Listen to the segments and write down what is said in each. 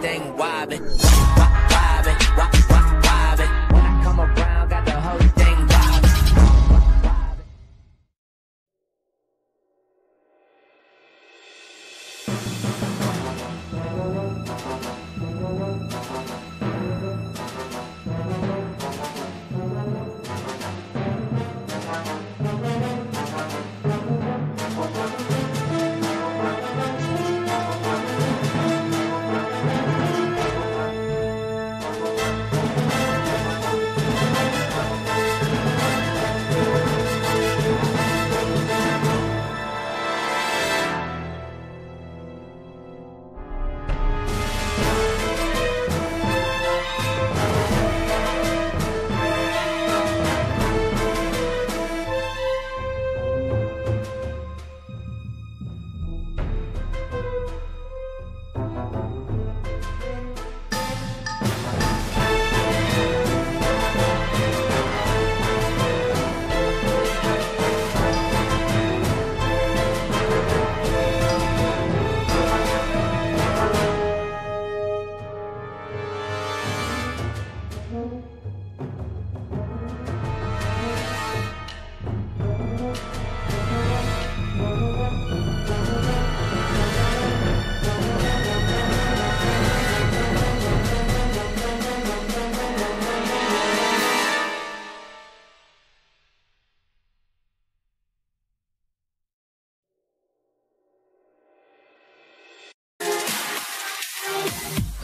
thing wobbling.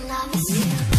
I miss you.